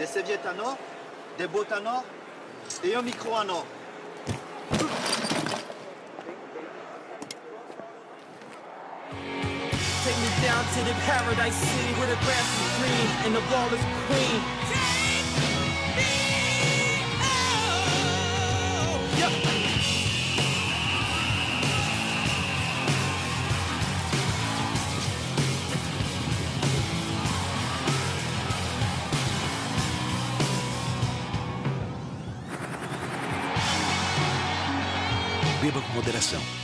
gadgets en or, des bottes en or et un micro en or. Take me down to the paradise city where the grass is green and the ball is green. Beba com moderação.